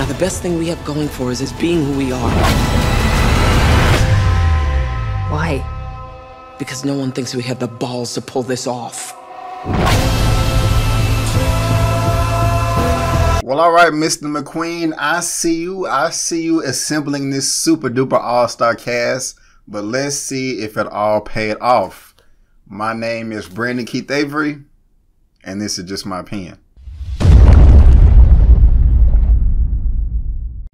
Now, the best thing we have going for us is being who we are. Why? Because no one thinks we have the balls to pull this off. Well, all right, Mr. McQueen, I see you. I see you assembling this super duper all star cast, but let's see if it all paid off. My name is Brandon Keith Avery, and this is just my opinion.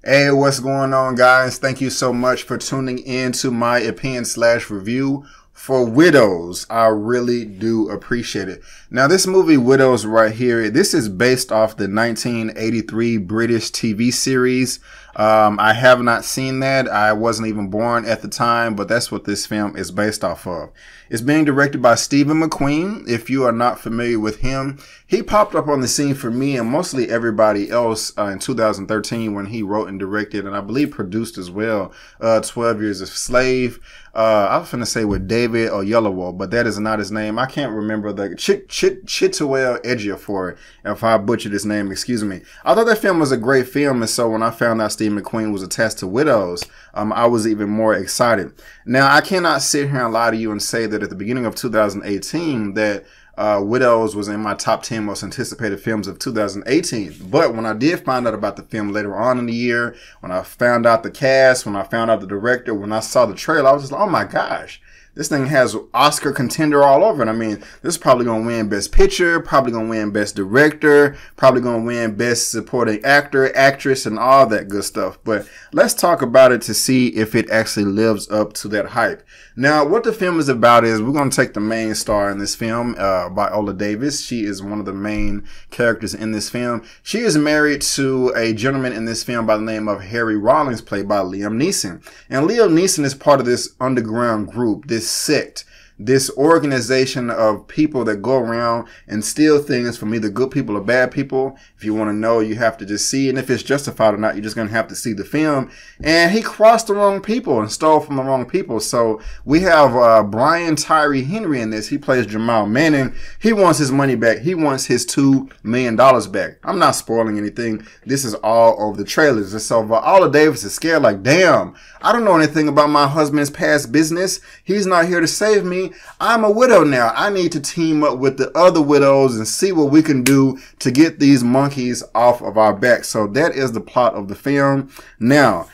Hey, what's going on, guys? Thank you so much for tuning in to my opinion slash review for Widows. I really do appreciate it. Now, this movie, Widows, right here, this is based off the 1983 British TV series. Um, I have not seen that. I wasn't even born at the time, but that's what this film is based off of. It's being directed by Stephen McQueen. If you are not familiar with him, he popped up on the scene for me and mostly everybody else uh, in 2013 when he wrote and directed, and I believe produced as well, uh, 12 Years a Slave. Uh, I was going to say with David Oyelowo, but that is not his name. I can't remember the Chit Chit Chitwell Ejiofor. If I butchered his name, excuse me. I thought that film was a great film, and so when I found out Steve McQueen was attached to Widows, um, I was even more excited. Now I cannot sit here and lie to you and say that at the beginning of 2018 that uh, Widows was in my top 10 most anticipated films of 2018. But when I did find out about the film later on in the year, when I found out the cast, when I found out the director, when I saw the trailer, I was just like, oh my gosh, this thing has Oscar contender all over it. I mean, this is probably going to win Best Picture, probably going to win Best Director, probably going to win Best Supporting Actor, Actress, and all that good stuff. But let's talk about it to see if it actually lives up to that hype. Now, what the film is about is we're going to take the main star in this film, uh, Viola Davis. She is one of the main characters in this film. She is married to a gentleman in this film by the name of Harry Rawlings, played by Liam Neeson. And Liam Neeson is part of this underground group, this sect this organization of people that go around and steal things from either good people or bad people. If you want to know, you have to just see. And if it's justified or not, you're just going to have to see the film. And he crossed the wrong people and stole from the wrong people. So we have uh, Brian Tyree Henry in this. He plays Jamal Manning. He wants his money back. He wants his $2 million back. I'm not spoiling anything. This is all over the trailers. And so Viola Davis is scared like, damn, I don't know anything about my husband's past business. He's not here to save me. I'm a widow now. I need to team up with the other widows and see what we can do to get these monkeys off of our back. So that is the plot of the film. Now,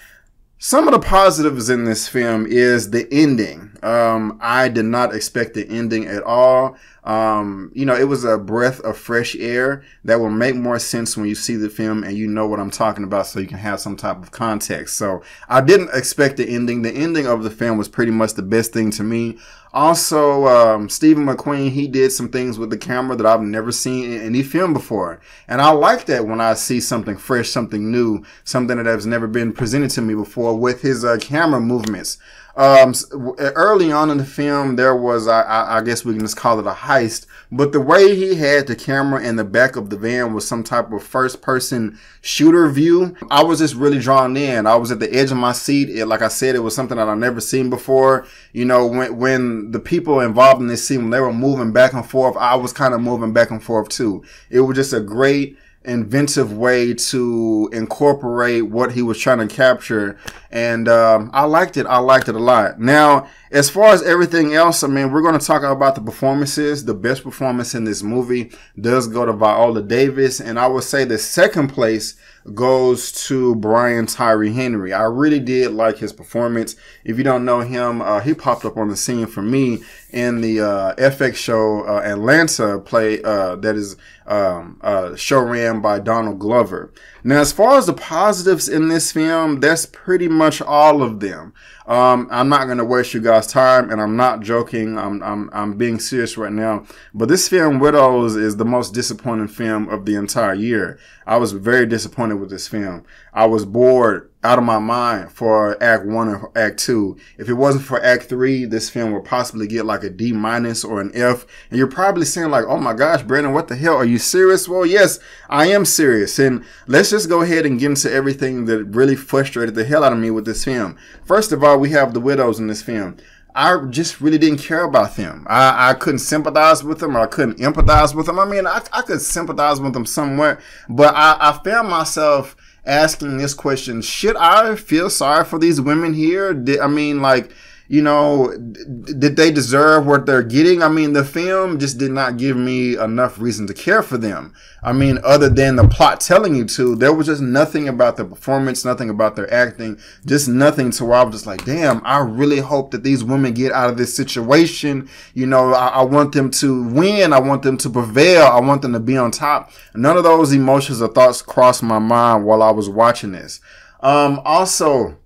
some of the positives in this film is the ending. Um, I did not expect the ending at all. Um, you know, it was a breath of fresh air that will make more sense when you see the film and you know what I'm talking about so you can have some type of context. So I didn't expect the ending. The ending of the film was pretty much the best thing to me. Also, um, Stephen McQueen, he did some things with the camera that I've never seen in any film before. And I like that when I see something fresh, something new, something that has never been presented to me before with his uh, camera movements. Um, early on in the film, there was, I, I, guess we can just call it a heist, but the way he had the camera in the back of the van was some type of first person shooter view. I was just really drawn in. I was at the edge of my seat. It, like I said, it was something that I've never seen before. You know, when, when the people involved in this scene, when they were moving back and forth, I was kind of moving back and forth too. It was just a great, inventive way to incorporate what he was trying to capture and um, I liked it. I liked it a lot. Now, as far as everything else, I mean, we're going to talk about the performances. The best performance in this movie does go to Viola Davis, and I would say the second place goes to Brian Tyree Henry. I really did like his performance. If you don't know him, uh, he popped up on the scene for me in the uh, FX show uh, Atlanta play uh, that is um, uh, show ran by Donald Glover. Now, as far as the positives in this film, that's pretty much all of them. Um, I'm not going to waste you guys' time, and I'm not joking. I'm, I'm, I'm being serious right now. But this film, Widows, is the most disappointing film of the entire year. I was very disappointed with this film. I was bored out of my mind for Act One and Act Two. If it wasn't for Act Three, this film would possibly get like a D minus or an F. And you're probably saying like, "Oh my gosh, Brandon, what the hell? Are you serious?" Well, yes, I am serious. And let's just go ahead and get into everything that really frustrated the hell out of me with this film. First of all, we have the widows in this film. I just really didn't care about them. I, I couldn't sympathize with them. Or I couldn't empathize with them. I mean, I, I could sympathize with them somewhat, but I, I found myself asking this question: Should I feel sorry for these women here? I mean, like you know, did they deserve what they're getting? I mean, the film just did not give me enough reason to care for them. I mean, other than the plot telling you to, there was just nothing about the performance, nothing about their acting, just nothing to where I was just like, damn, I really hope that these women get out of this situation. You know, I, I want them to win. I want them to prevail. I want them to be on top. None of those emotions or thoughts crossed my mind while I was watching this. Um, also,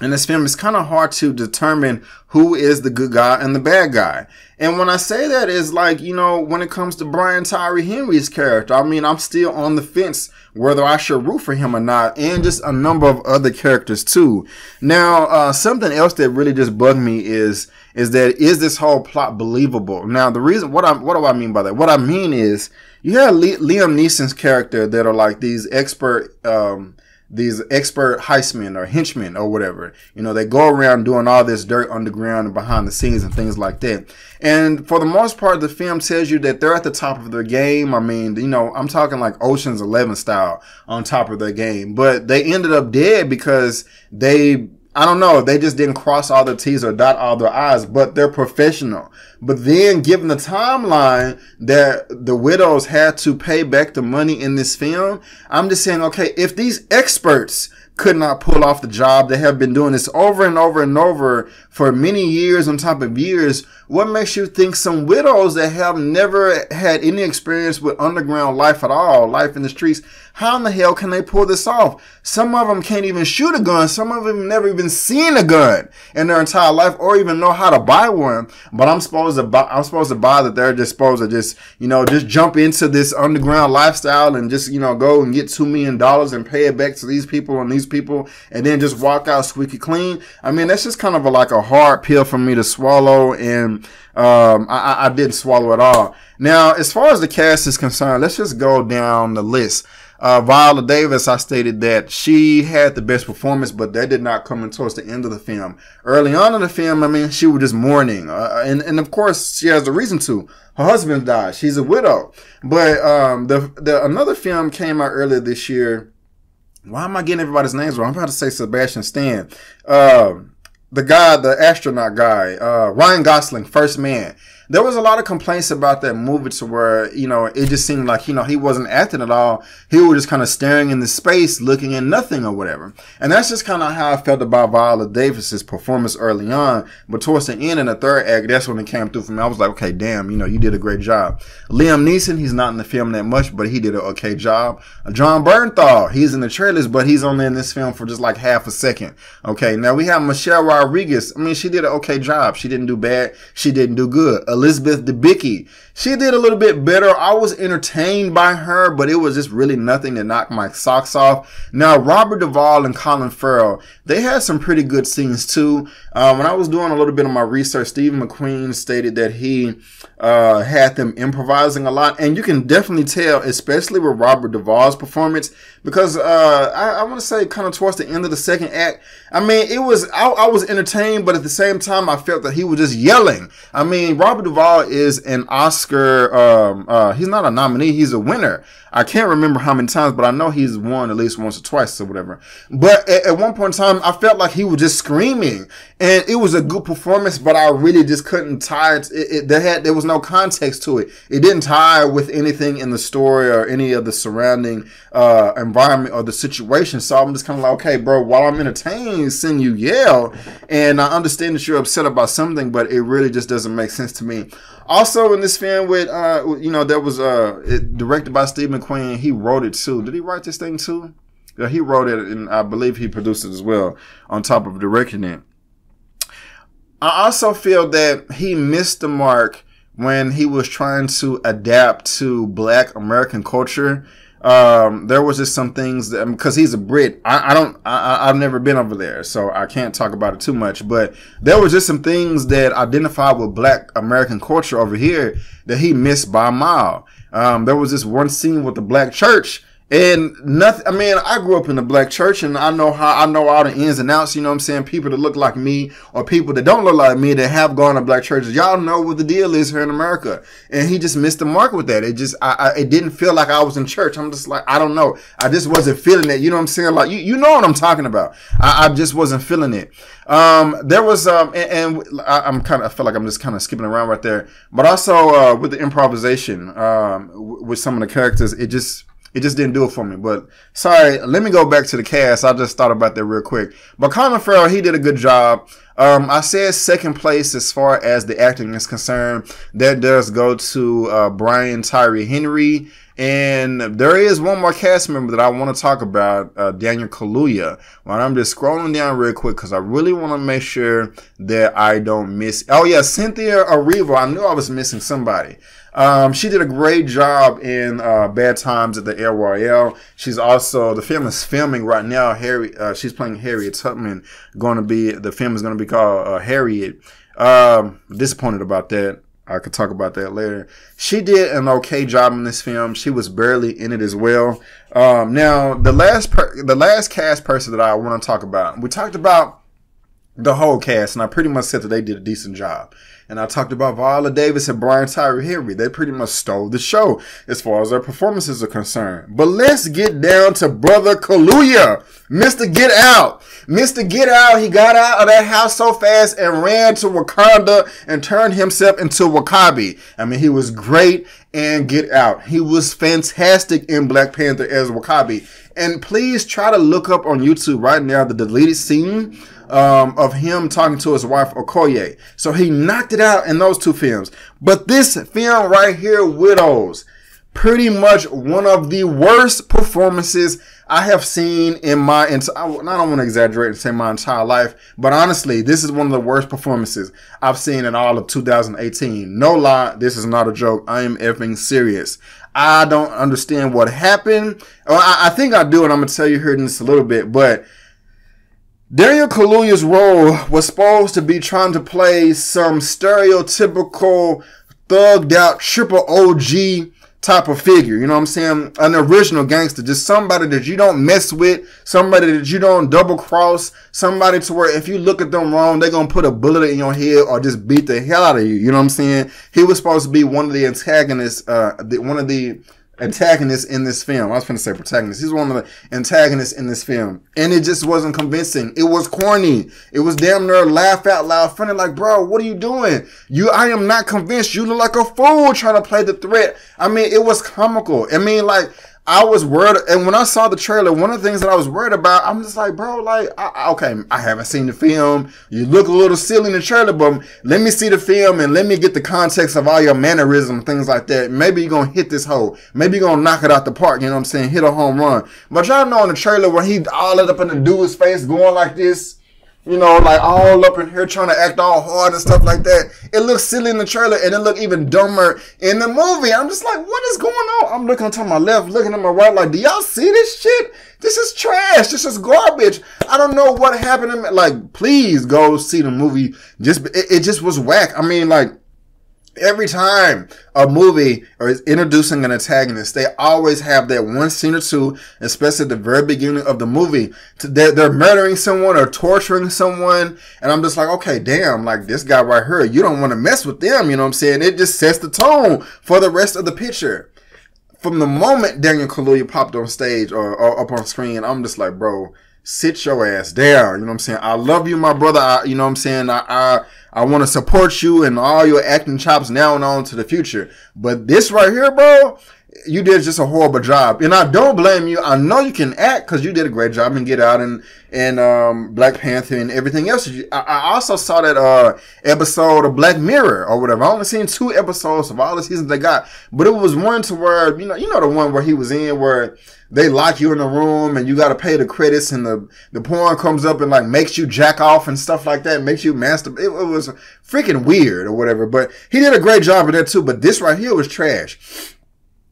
in this film, it's kind of hard to determine who is the good guy and the bad guy. And when I say that is like, you know, when it comes to Brian Tyree Henry's character, I mean, I'm still on the fence whether I should root for him or not, and just a number of other characters too. Now, uh, something else that really just bugged me is, is that is this whole plot believable? Now, the reason, what I, what do I mean by that? What I mean is, you have Liam Neeson's character that are like these expert, um, these expert heistmen or henchmen or whatever. You know, they go around doing all this dirt underground and behind the scenes and things like that. And for the most part, the film tells you that they're at the top of their game. I mean, you know, I'm talking like Ocean's 11 style on top of their game, but they ended up dead because they I don't know. They just didn't cross all the T's or dot all their I's, but they're professional. But then given the timeline that the widows had to pay back the money in this film, I'm just saying, okay, if these experts could not pull off the job, they have been doing this over and over and over for many years on top of years, what makes you think some widows that have never had any experience with underground life at all, life in the streets, how in the hell can they pull this off? Some of them can't even shoot a gun. Some of them never even seen a gun in their entire life or even know how to buy one. But I'm supposed to buy, I'm supposed to buy that they're just supposed to just, you know, just jump into this underground lifestyle and just, you know, go and get two million dollars and pay it back to these people and these people and then just walk out squeaky clean. I mean, that's just kind of a, like a hard pill for me to swallow and um, I, I didn't swallow it all. Now, as far as the cast is concerned, let's just go down the list. Uh, Viola Davis, I stated that she had the best performance, but that did not come in towards the end of the film. Early on in the film, I mean, she was just mourning. Uh, and, and of course, she has a reason to. Her husband died. She's a widow. But, um, the, the, another film came out earlier this year. Why am I getting everybody's names wrong? I'm about to say Sebastian Stan. Um, the guy, the astronaut guy, uh, Ryan Gosling, First Man there was a lot of complaints about that movie to where, you know, it just seemed like, you know, he wasn't acting at all. He was just kind of staring in the space, looking at nothing or whatever. And that's just kind of how I felt about Viola Davis's performance early on. But towards the end in the third act, that's when it came through for me. I was like, okay, damn, you know, you did a great job. Liam Neeson, he's not in the film that much, but he did an okay job. Jon Bernthal, he's in the trailers, but he's only in this film for just like half a second. Okay, now we have Michelle Rodriguez. I mean, she did an okay job. She didn't do bad. She didn't do good. Elizabeth Debicki. She did a little bit better. I was entertained by her, but it was just really nothing to knock my socks off. Now, Robert Duvall and Colin Farrell, they had some pretty good scenes too. Uh, when I was doing a little bit of my research, Stephen McQueen stated that he uh, had them improvising a lot, and you can definitely tell, especially with Robert Duvall's performance, because uh, I, I want to say kind of towards the end of the second act. I mean, it was I, I, was entertained, but at the same time, I felt that he was just yelling. I mean, Robert Duvall is an Oscar. Um, uh, he's not a nominee; he's a winner. I can't remember how many times, but I know he's won at least once or twice or whatever. But at, at one point in time, I felt like he was just screaming, and it was a good performance. But I really just couldn't tie it. it, it there had there was no context to it. It didn't tie with anything in the story or any of the surrounding uh, environment or the situation. So I'm just kind of like, okay, bro, while I'm entertained, seeing you yell, and I understand that you're upset about something, but it really just doesn't make sense to me. Also, in this film with, uh, you know, that was uh, directed by Steve McQueen. He wrote it too. Did he write this thing too? Yeah, he wrote it, and I believe he produced it as well. On top of directing it, I also feel that he missed the mark when he was trying to adapt to Black American culture um, there was just some things that because he's a Brit. I, I don't. I, have never been over there, so I can't talk about it too much. But there was just some things that identified with Black American culture over here that he missed by a mile. Um, there was this one scene with the black church And nothing. I mean, I grew up in the black church, and I know how I know all the ins and outs. You know what I'm saying? People that look like me, or people that don't look like me, that have gone to black churches. Y'all know what the deal is here in America. And he just missed the mark with that. It just, I, I, it didn't feel like I was in church. I'm just like, I don't know. I just wasn't feeling it. You know what I'm saying? Like, you, you know what I'm talking about. I, I just wasn't feeling it. Um, there was, um, and, and I, am kind of, I feel like I'm just kind of skipping around right there. But also uh, with the improvisation, um, with some of the characters, it just it just didn't do it for me. But sorry, let me go back to the cast. I just thought about that real quick. But Colin Farrell, he did a good job. Um, I said second place as far as the acting is concerned. That does go to uh, Brian Tyree Henry. And there is one more cast member that I want to talk about, uh, Daniel Kaluuya. Well, I'm just scrolling down real quick because I really want to make sure that I don't miss. Oh yeah, Cynthia Erivo. I knew I was missing somebody. Um, she did a great job in uh, Bad Times at the Royale. She's also the film is filming right now. Harry, uh, she's playing Harriet Tubman. Going to be the film is going to be called uh, Harriet. Um, disappointed about that. I could talk about that later. She did an okay job in this film. She was barely in it as well. Um, now the last per- the last cast person that I want to talk about. We talked about the whole cast, and I pretty much said that they did a decent job. And I talked about Viola Davis and Brian Tyree Henry. They pretty much stole the show as far as their performances are concerned. But let's get down to Brother Kaluuya. Mr. Get Out. Mr. Get Out, he got out of that house so fast and ran to Wakanda and turned himself into W'Kabi. I mean, he was great and Get Out. He was fantastic in Black Panther as W'Kabi. And please try to look up on YouTube right now the deleted scene um, of him talking to his wife Okoye. So he knocked it out in those two films. But this film right here, Widows, pretty much one of the worst performances I have seen in my entire, I don't want to exaggerate and say my entire life, but honestly, this is one of the worst performances I've seen in all of 2018. No lie, this is not a joke. I am effing serious. I don't understand what happened. Well, I, I think I do, and I'm going to tell you here in just a little bit, but Daniel Kaluuya's role was supposed to be trying to play some stereotypical thugged out triple OG type of figure. You know what I'm saying? An original gangster, just somebody that you don't mess with, somebody that you don't double cross, somebody to where if you look at them wrong, they're gonna put a bullet in your head or just beat the hell out of you. You know what I'm saying? He was supposed to be one of the antagonists, uh, the, one of the antagonist in this film. I was going to say protagonist. He's one of the antagonists in this film. And it just wasn't convincing. It was corny. It was damn near laugh out loud funny. Like, bro, what are you doing? You, I am not convinced. You look like a fool trying to play the threat. I mean, it was comical. I mean, like, I was worried, and when I saw the trailer, one of the things that I was worried about, I'm just like, bro, like, I, okay, I haven't seen the film. You look a little silly in the trailer, but let me see the film and let me get the context of all your mannerism, things like that. Maybe you're gonna hit this hole. Maybe you're gonna knock it out the park. You know what I'm saying? Hit a home run. But y'all know in the trailer when he all it up in the dude's face, going like this you know, like all up in here trying to act all hard and stuff like that. It looks silly in the trailer and it looked even dumber in the movie. I'm just like, what is going on? I'm looking to my left, looking to my right, like, do y'all see this shit? This is trash. This is garbage. I don't know what happened. To me. Like, please go see the movie. Just, it, it just was whack. I mean, like, Every time a movie is introducing an antagonist, they always have that one scene or two, especially at the very beginning of the movie. They're, they're murdering someone or torturing someone. And I'm just like, okay, damn, like this guy right here, you don't want to mess with them. You know what I'm saying? It just sets the tone for the rest of the picture. From the moment Daniel Kaluuya popped on stage or, or up on screen, I'm just like, bro, sit your ass down. You know what I'm saying? I love you, my brother. I, you know what I'm saying? I, I, I want to support you and all your acting chops now and on to the future. But this right here, bro, you did just a horrible job. And I don't blame you. I know you can act because you did a great job and Get Out and, and, um, Black Panther and everything else. I, I also saw that, uh, episode of Black Mirror or whatever. I only seen two episodes of all the seasons they got, but it was one to where, you know, you know, the one where he was in where, they lock you in a room and you got to pay the credits and the, the porn comes up and like makes you jack off and stuff like that, makes you master. It, it was freaking weird or whatever, but he did a great job of that too. But this right here was trash.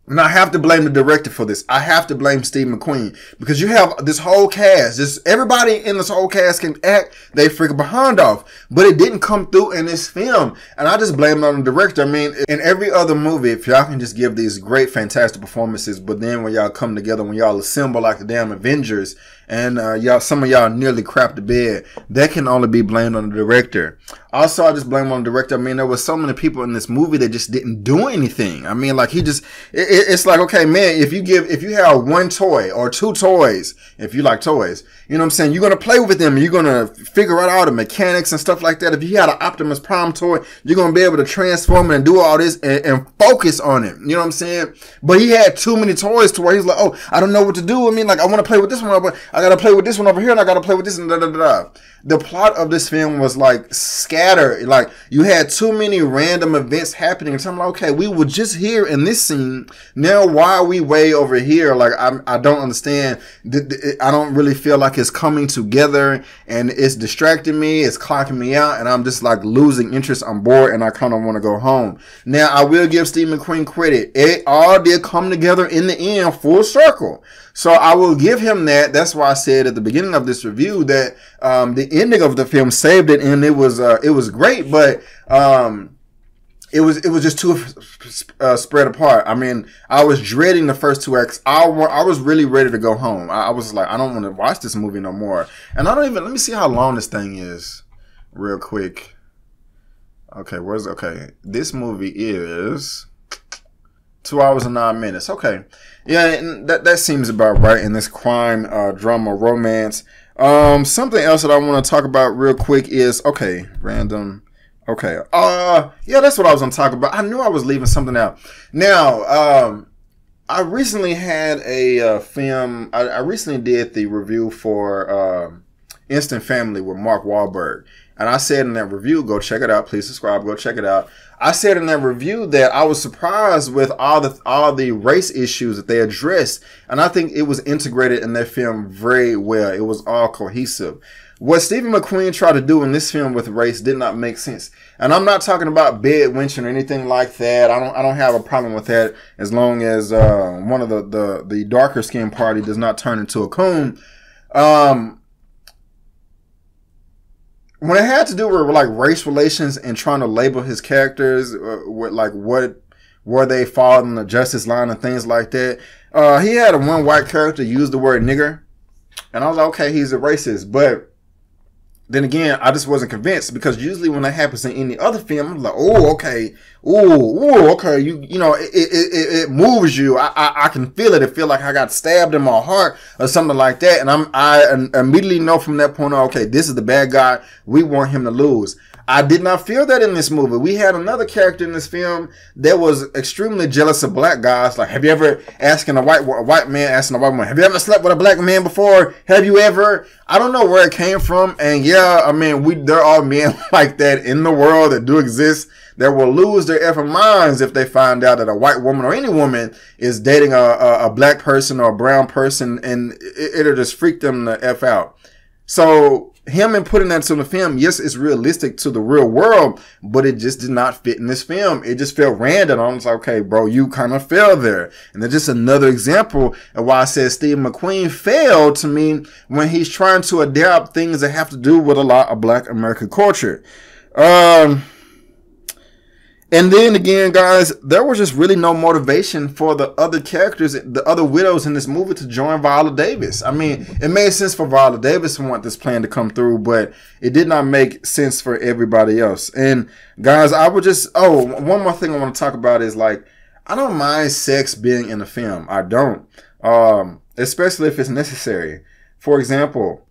And I have to blame the director for this. I have to blame Steve McQueen because you have this whole cast. Just everybody in this whole cast can act they freaking behind off, but it didn't come through in this film. And I just blame it on the director. I mean, in every other movie, if y'all can just give these great, fantastic performances, but then when y'all come together, when y'all assemble like the damn Avengers, and uh, y'all, some of y'all nearly crapped the bed. That can only be blamed on the director. Also, I just blame on the director. I mean, there was so many people in this movie that just didn't do anything. I mean, like he just, it, it's like, okay, man, if you give, if you have one toy or two toys, if you like toys, you know what I'm saying? You're going to play with them. You're to figure out all the mechanics and stuff like that. If you had an Optimus Prime toy, you're going to be able to transform it and do all this and, and, focus on it. You know what I'm saying? But he had too many toys to where he's like, oh, I don't know what to do. I mean, like, I want to play with this one, but I got to play with this one over here and I got to play with this and da da da the plot of this film was like scattered. Like you had too many random events happening. So I'm like, okay, we were just here in this scene. Now why are we way over here? Like I, I don't understand. I don't really feel like it's coming together and it's distracting me. It's clocking me out and I'm just like losing interest. I'm bored and I kind of want to go home. Now I will give Steve McQueen credit. It all did come together in the end full circle. So I will give him that. That's why I said at the beginning of this review that um, the ending of the film saved it, and it was uh, it was great, but um, it was it was just too uh, spread apart. I mean, I was dreading the first two acts. I, I was really ready to go home. I, I was like, I don't want to watch this movie no more. And I don't even let me see how long this thing is, real quick. Okay, where's okay? This movie is two hours and nine minutes. Okay, yeah, that that seems about right in this crime uh, drama romance. Um, something else that I want to talk about real quick is okay, random. Okay, uh, yeah, that's what I was gonna talk about. I knew I was leaving something out. Now, um, I recently had a uh, film. I, I, recently did the review for uh, Instant Family with Mark Wahlberg, and I said in that review, go check it out. Please subscribe. Go check it out. I said in that review that I was surprised with all the all the race issues that they addressed, and I think it was integrated in that film very well. It was all cohesive. What Stephen McQueen tried to do in this film with race did not make sense. And I'm not talking about bed wenching or anything like that. I don't I don't have a problem with that as long as uh, one of the, the the darker skin party does not turn into a coon. Um, when it had to do with like race relations and trying to label his characters uh, with like what where they fall in the justice line and things like that. Uh, he had a one white character use the word nigger, and I was like, okay, he's a racist, but then again, I just wasn't convinced because usually when that happens in any other film, I'm like, oh, okay, oh, okay, you, you know, it, it, it, it moves you. I, I, I, can feel it. It feel like I got stabbed in my heart or something like that. And I'm, I immediately know from that point on, okay, this is the bad guy. We want him to lose. I did not feel that in this movie. We had another character in this film that was extremely jealous of black guys. Like, have you ever asking a white a white man asking a white woman, have you ever slept with a black man before? Have you ever? I don't know where it came from. And yeah, I mean, we there are men like that in the world that do exist that will lose their effing minds if they find out that a white woman or any woman is dating a, a, a black person or a brown person, and it, it'll just freak them the f out. So him and putting that to the film, yes, it's realistic to the real world, but it just did not fit in this film. It just felt random. I was like, okay, bro, you kind of fell there. And that's just another example of why I said Steve McQueen failed to me when he's trying to adapt things that have to do with a lot of black American culture. Um, and then again, guys, there was just really no motivation for the other characters, the other widows in this movie to join Viola Davis. I mean, it made sense for Viola Davis to want this plan to come through, but it did not make sense for everybody else. And guys, I would just, oh, one more thing I want to talk about is like, I don't mind sex being in a film. I don't. Um, especially if it's necessary. For example,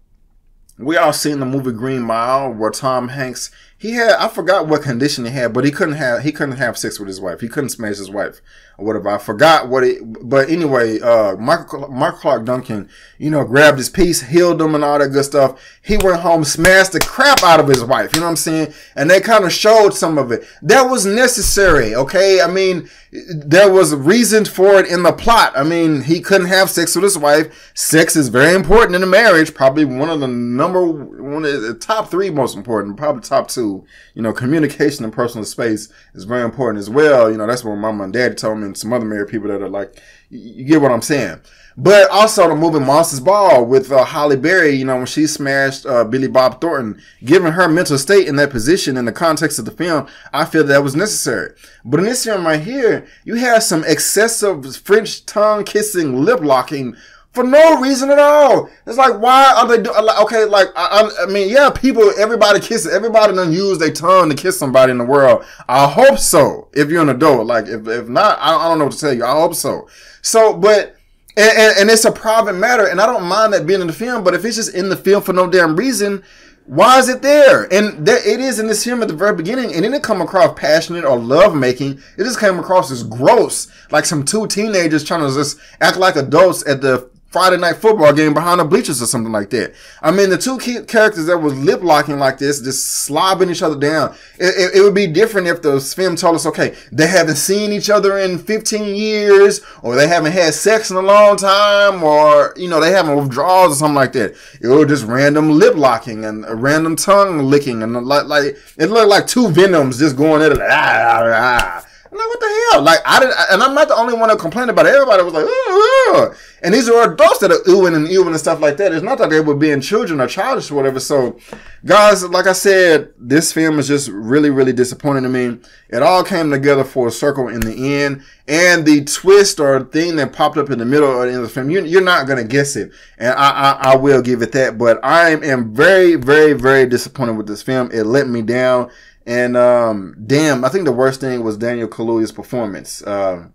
we all seen the movie Green Mile where Tom Hanks he had I forgot what condition he had, but he couldn't have he couldn't have sex with his wife. He couldn't smash his wife or whatever. I forgot what it. But anyway, uh, Michael Mark Clark Duncan, you know, grabbed his piece, healed him, and all that good stuff. He went home, smashed the crap out of his wife. You know what I'm saying? And they kind of showed some of it. That was necessary. Okay, I mean, there was a reason for it in the plot. I mean, he couldn't have sex with his wife. Sex is very important in a marriage. Probably one of the number one of the top three most important. Probably top two you know, communication and personal space is very important as well. You know, that's what my mom and daddy told me and some other married people that are like, you get what I'm saying. But also the movie Monsters Ball with uh, Halle Berry, you know, when she smashed uh, Billy Bob Thornton, given her mental state in that position in the context of the film, I feel that was necessary. But in this film right here, you have some excessive French tongue kissing, lip locking for no reason at all. It's like, why are they doing? Okay, like I, I, mean, yeah, people, everybody kisses, everybody done use their tongue to kiss somebody in the world. I hope so. If you're an adult, like if if not, I, I don't know what to tell you. I hope so. So, but and, and, and, it's a private matter, and I don't mind that being in the film, but if it's just in the film for no damn reason, why is it there? And there, it is in this film at the very beginning, and it didn't come across passionate or love making. It just came across as gross, like some two teenagers trying to just act like adults at the Friday night football game behind the bleachers or something like that. I mean, the two characters that was lip locking like this, just slobbing each other down. It, it, it, would be different if the film told us, okay, they haven't seen each other in 15 years, or they haven't had sex in a long time, or, you know, they having withdrawals or something like that. It was just random lip locking and random tongue licking and like, like, it looked like two venoms just going at it. Like, ah, ah, ah. I'm like, what the hell? Like, I didn't, and I'm not the only one that complained about it. Everybody was like, ooh, ooh. and these are adults that are oohing and oohing and stuff like that. It's not that they were being children or childish or whatever. So, guys, like I said, this film is just really, really disappointing to me. It all came together for a circle in the end, and the twist or thing that popped up in the middle or of the film, you, are not gonna guess it, and I, I, I will give it that. But I am very, very, very disappointed with this film. It let me down. And um, damn, I think the worst thing was Daniel Kaluuya's performance. Uh,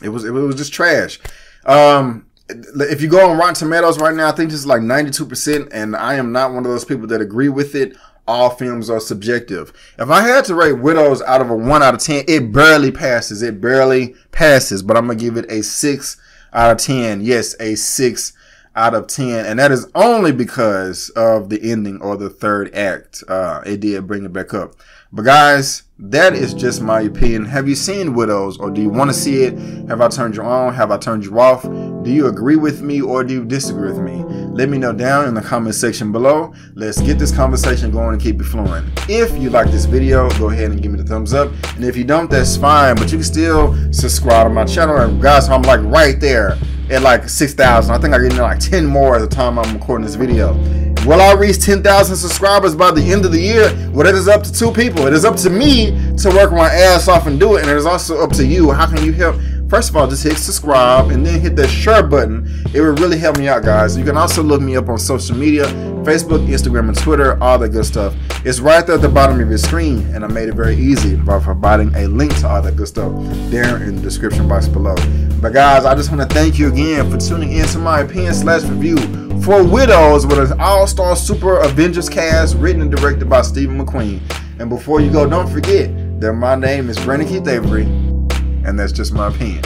it was it was just trash. Um, if you go on Rotten Tomatoes right now, I think it's like 92%, and I am not one of those people that agree with it. All films are subjective. If I had to rate Widows out of a 1 out of 10, it barely passes. It barely passes, but I'm going to give it a 6 out of 10. Yes, a 6 out of 10. And that is only because of the ending or the third act. Uh, it did bring it back up. But guys, that is just my opinion. Have you seen Widows or do you want to see it? Have I turned you on? Have I turned you off? Do you agree with me or do you disagree with me? Let me know down in the comment section below. Let's get this conversation going and keep it flowing. If you like this video, go ahead and give me the thumbs up. And if you don't, that's fine. But you can still subscribe to my channel. And guys, I'm like right there at like 6,000. I think I get like 10 more at the time I'm recording this video. Will I reach 10,000 subscribers by the end of the year? Well, it is up to two people. It is up to me to work my ass off and do it. And it is also up to you. How can you help? First of all, just hit subscribe and then hit that share button. It would really help me out, guys. You can also look me up on social media, Facebook, Instagram, and Twitter, all that good stuff. It's right there at the bottom of your screen, and I made it very easy by providing a link to all that good stuff there in the description box below. But guys, I just want to thank you again for tuning in to my opinion slash review for Widows with an all-star super Avengers cast written and directed by Stephen McQueen. And before you go, don't forget that my name is Brandon Keith Avery, and that's just my opinion.